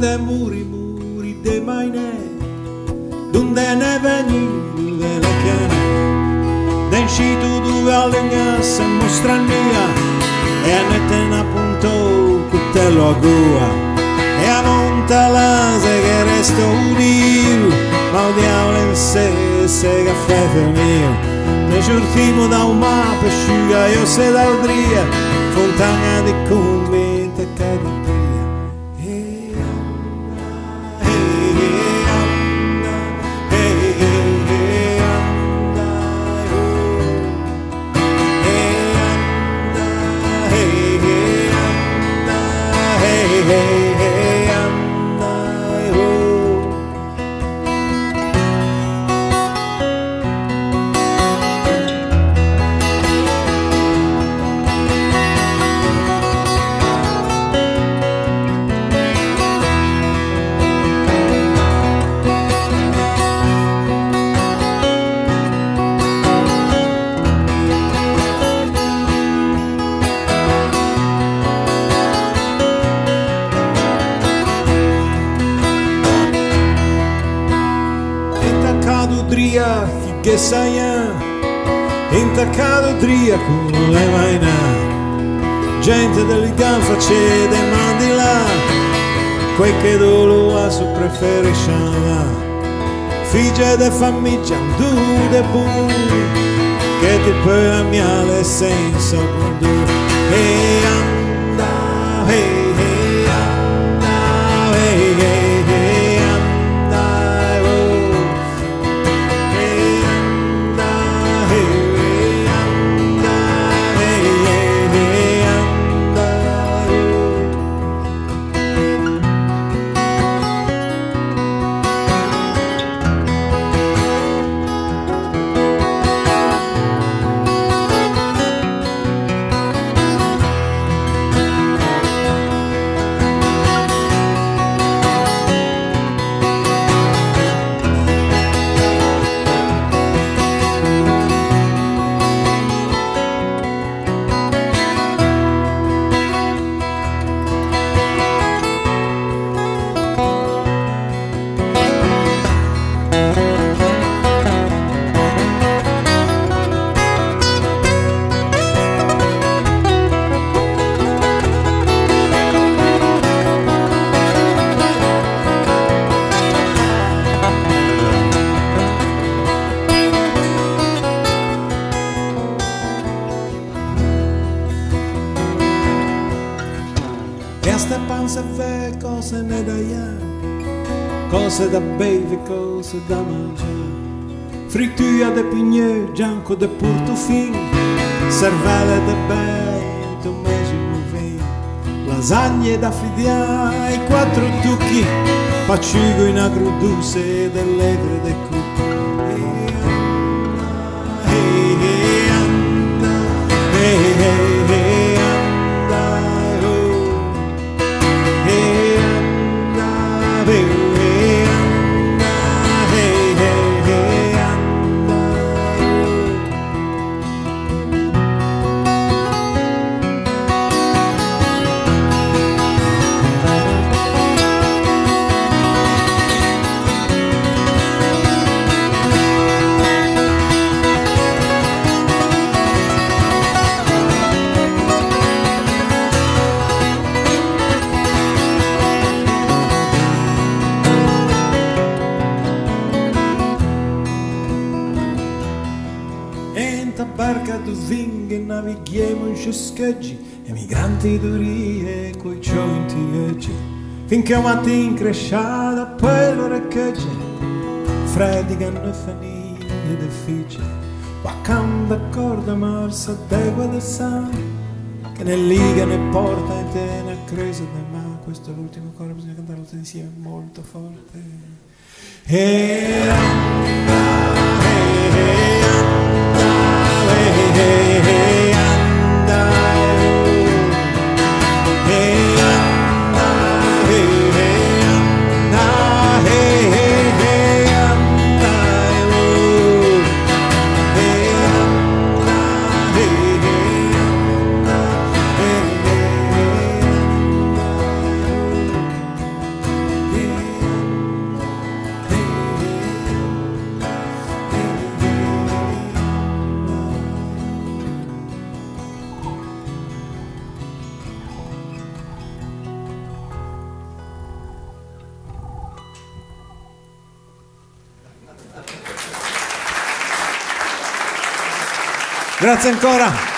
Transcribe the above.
de muri, muri de maine, donde ne veni, le chiene, den sito dove allegna se mostra mia, e a nette appunto coltello a goa, e a monta l'ase che resto unio, ma il diavolo in sé, se caffè mio. Ne giurtimo da un mappa asciuga, io se da odria, fontana di convento Che saia Intaccato dria con le vaina. Gente del ganfa c'è de mandi là. Quel che dolo a su preferisce là Figlia de famiglia du de bu Che ti puoi amare senza bundu E anda, e E a sta panza fe cose ne da iar, cose da beve, cose da mangiare. Frittura de pignè, gianco de portofin, cervelle de bento, mesimo vin, lasagne da fidia quattro tucchi, paciugo in agrodulce dell'egre de cucchi. E anda, e anda, e e navighiamo in scheggii, emigranti durie coi giointi eggi, finché un mattin cresciata poi lo recchegge, freddi che ne fanini de figge, Wacam d'accordo marsa d'egua del sangue, che ne liga ne porta e te ne de ma, questo è l'ultimo coro, bisogna cantarlo tutti insieme molto forte. E e Grazie ancora.